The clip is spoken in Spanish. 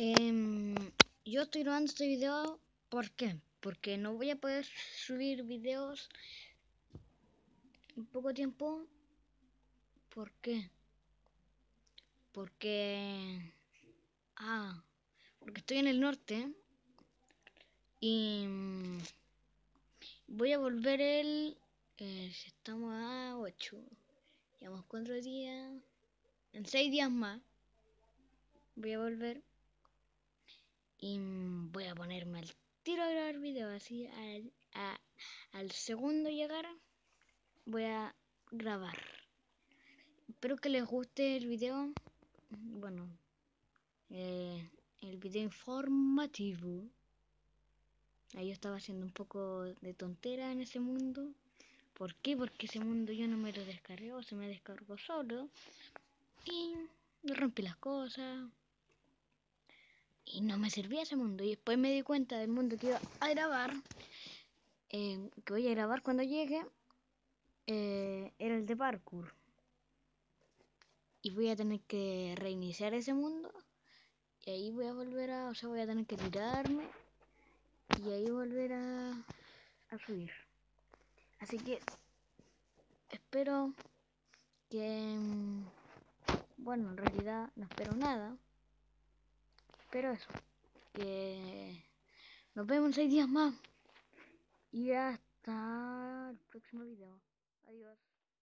Em, yo estoy grabando este video, ¿por? Porque no voy a poder subir videos en poco tiempo. ¿Por qué? Porque... Ah, porque estoy en el norte y mm, voy a volver el... Eh, estamos a 8, llevamos 4 días, en 6 días más voy a volver y voy a ponerme al tiro a grabar video así al, al segundo llegar voy a grabar. Espero que les guste el video bueno eh, el video informativo. Ahí yo estaba haciendo un poco de tontera en ese mundo. ¿por qué? porque ese mundo yo no me lo descargué se me descargó solo. Y rompí las cosas y no me servía ese mundo. Y después me di cuenta del mundo que iba a grabar, eh, que voy a grabar cuando llegue, eh, era el de parkour. Y voy a tener que reiniciar ese mundo. Y ahí voy a volver a, o sea, voy a tener que tirarme. Y ahí volver a, a subir. Así que espero que, mm, bueno, en realidad no espero nada. Pero eso, que nos vemos en seis días más. Y hasta el próximo video. Adiós.